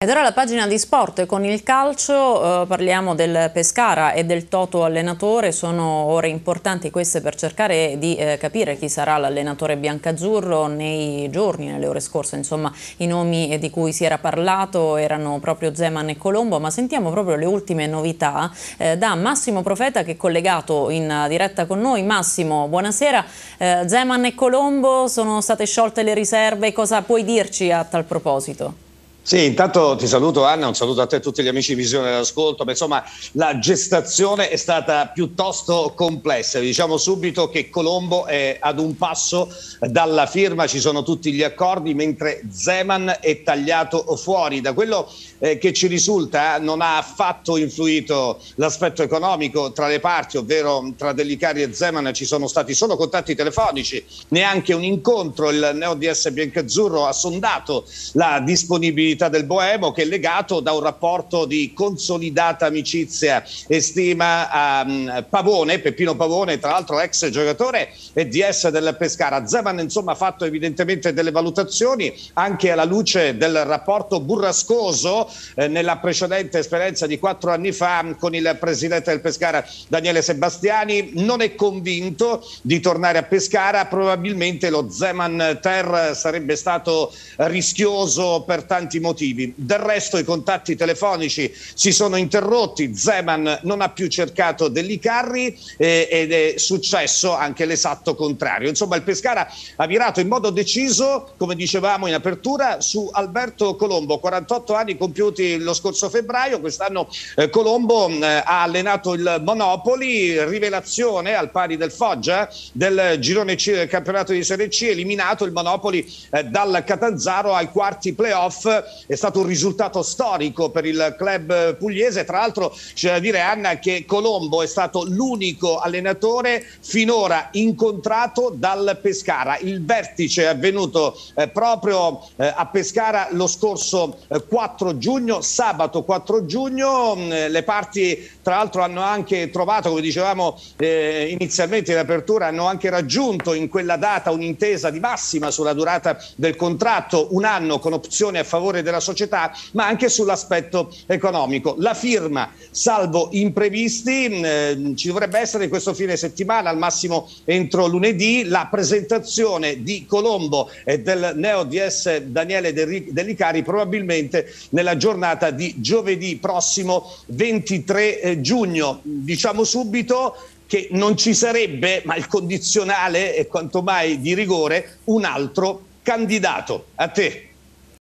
Ed ora la pagina di sport con il calcio, eh, parliamo del Pescara e del Toto allenatore, sono ore importanti queste per cercare di eh, capire chi sarà l'allenatore biancazzurro nei giorni, nelle ore scorse, insomma i nomi di cui si era parlato erano proprio Zeman e Colombo, ma sentiamo proprio le ultime novità eh, da Massimo Profeta che è collegato in diretta con noi. Massimo, buonasera, eh, Zeman e Colombo sono state sciolte le riserve, cosa puoi dirci a tal proposito? Sì, intanto ti saluto Anna, un saluto a te e a tutti gli amici di Visione dell'Ascolto, ma insomma la gestazione è stata piuttosto complessa, diciamo subito che Colombo è ad un passo dalla firma, ci sono tutti gli accordi, mentre Zeman è tagliato fuori. Da quello eh, che ci risulta non ha affatto influito l'aspetto economico tra le parti, ovvero tra Dellicari e Zeman ci sono stati solo contatti telefonici, neanche un incontro, il Neo DS Biancazzurro ha sondato la disponibilità l'attività del Boemo che è legato da un rapporto di consolidata amicizia e stima a um, Pavone, Peppino Pavone, tra l'altro ex giocatore e DS del Pescara. Zeman insomma ha fatto evidentemente delle valutazioni anche alla luce del rapporto burrascoso eh, nella precedente esperienza di quattro anni fa con il presidente del Pescara Daniele Sebastiani. Non è convinto di tornare a Pescara, probabilmente lo Zeman Ter sarebbe stato rischioso per tanti motivi motivi. Del resto i contatti telefonici si sono interrotti, Zeman non ha più cercato Dellicarri eh, ed è successo anche l'esatto contrario. Insomma il Pescara ha virato in modo deciso, come dicevamo in apertura, su Alberto Colombo, 48 anni compiuti lo scorso febbraio, quest'anno eh, Colombo eh, ha allenato il Monopoli, rivelazione al pari del Foggia del girone C del campionato di Serie C, eliminato il Monopoli eh, dal Catanzaro ai quarti playoff è stato un risultato storico per il club pugliese. Tra l'altro c'è da dire Anna che Colombo è stato l'unico allenatore finora incontrato dal Pescara. Il vertice è avvenuto eh, proprio eh, a Pescara lo scorso eh, 4 giugno, sabato 4 giugno. Mm, le parti tra l'altro hanno anche trovato, come dicevamo eh, inizialmente in apertura, hanno anche raggiunto in quella data un'intesa di massima sulla durata del contratto, un anno con opzione a favore della società, ma anche sull'aspetto economico. La firma, salvo imprevisti, eh, ci dovrebbe essere questo fine settimana, al massimo entro lunedì, la presentazione di Colombo e del neo DS Daniele Dellicari probabilmente nella giornata di giovedì prossimo 23 eh, giugno. Diciamo subito che non ci sarebbe, ma il condizionale è quanto mai di rigore, un altro candidato. A te.